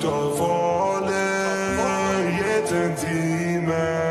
Ska farlig, jeg til en time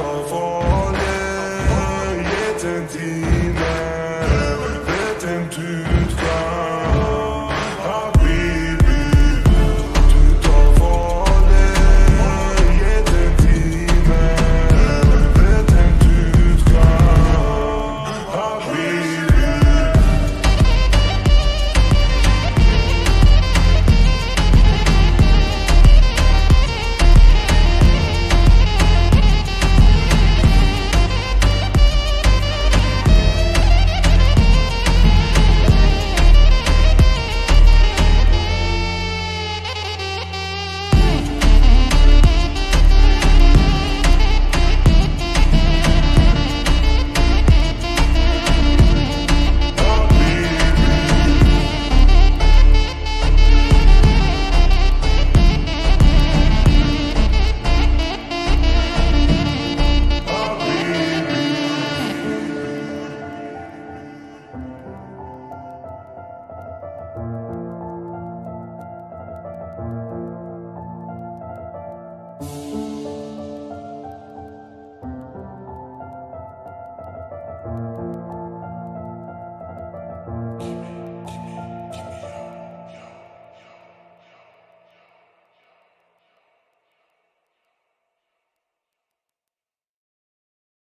schon all jeden Tag.